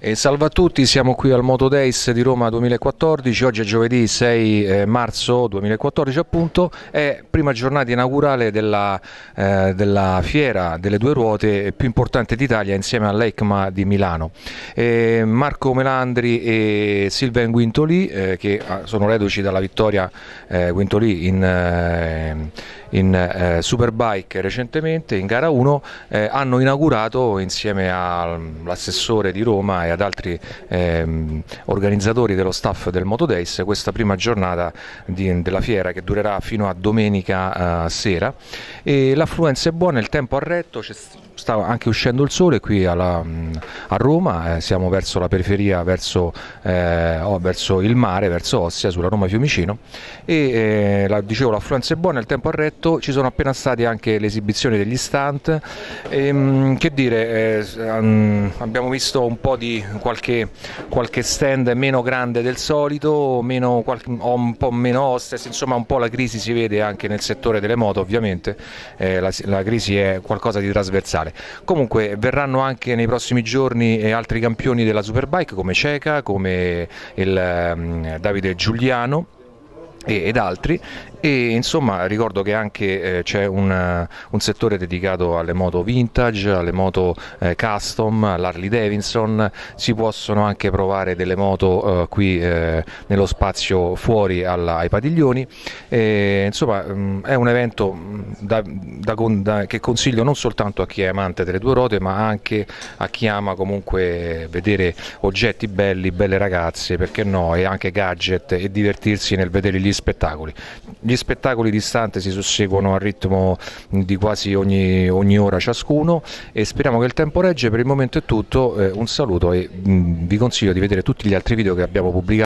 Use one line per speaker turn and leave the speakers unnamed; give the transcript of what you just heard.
E salve a tutti, siamo qui al Moto Days di Roma 2014, oggi è giovedì 6 eh, marzo 2014 appunto, è prima giornata inaugurale della, eh, della fiera delle due ruote più importante d'Italia insieme all'ECMA di Milano. E Marco Melandri e Silvan Guintoli, eh, che ah, sono reduci dalla vittoria eh, Guintoli in eh, in eh, Superbike recentemente in gara 1 eh, hanno inaugurato insieme all'assessore di Roma e ad altri ehm, organizzatori dello staff del Moto Days questa prima giornata di, della fiera che durerà fino a domenica eh, sera. E l'affluenza è buona, il tempo ha retto, sta anche uscendo il sole qui alla, a Roma, eh, siamo verso la periferia, verso, eh, oh, verso, il mare, verso Ossia, sulla Roma Fiumicino. E eh, la, dicevo l'affluenza è buona, il tempo ha retto, ci sono appena state anche le esibizioni degli stunt. E, ehm, che dire, um, abbiamo visto un po' di qualche, qualche stand meno grande del solito, meno, qualche, un po' meno hostess, insomma un po' la crisi si vede anche nel settore delle moto ovviamente, eh, la, la crisi è qualcosa di trasversale mondiale. Comunque verranno anche nei prossimi giorni eh, altri campioni della Superbike come Ceca, come il um, Davide Giuliano ed altri. E insomma ricordo che anche eh, c'è un, un, settore dedicato alle moto vintage, alle moto eh, custom, all'Harley Davidson, si possono anche provare delle moto eh, qui eh, nello spazio fuori alla, ai padiglioni, e, insomma mh, mm, è un evento mm, da, da, da, che consiglio non soltanto a chi è amante delle due ruote ma anche a chi ama comunque vedere oggetti belli, belle ragazze, perché no, e anche gadget e divertirsi nel vedere gli spettacoli. Gli spettacoli di stante si susseguono a ritmo di quasi ogni, ogni, ora ciascuno e speriamo che il tempo regge, per il momento è tutto, eh, un saluto e mh, vi consiglio di vedere tutti gli altri video che abbiamo pubblicato